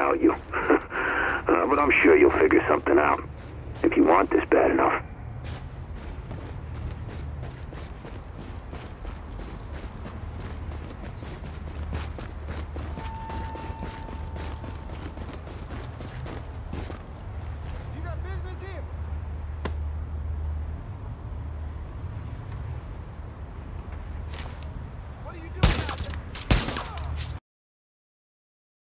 value. uh, but I'm sure you'll figure something out. If you want this bad enough.